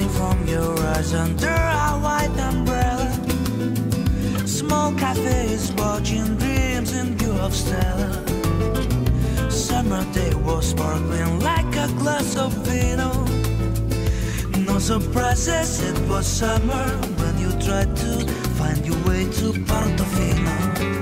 hiding from your eyes under a white umbrella. Small cafes, watching dreams in view of Stella. Summer day was sparkling like a glass of vino. No surprises, it was summer when you tried to find your way to Portofino.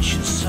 conscience.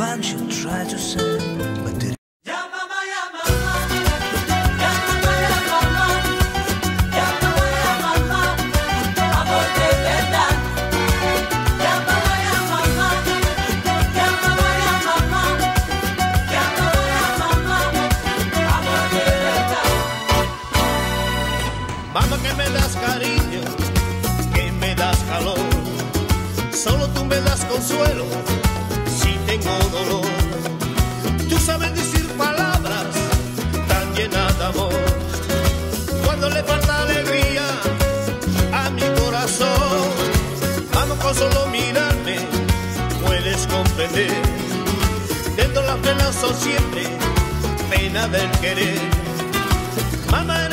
When she tried to das consuelo tengo dolor. Tú sabes decir palabras tan llenas de amor, cuando le falta alegría a mi corazón. Vamos con solo mirarme, puedes comprender, dentro las penas son siempre pena del querer. Mamá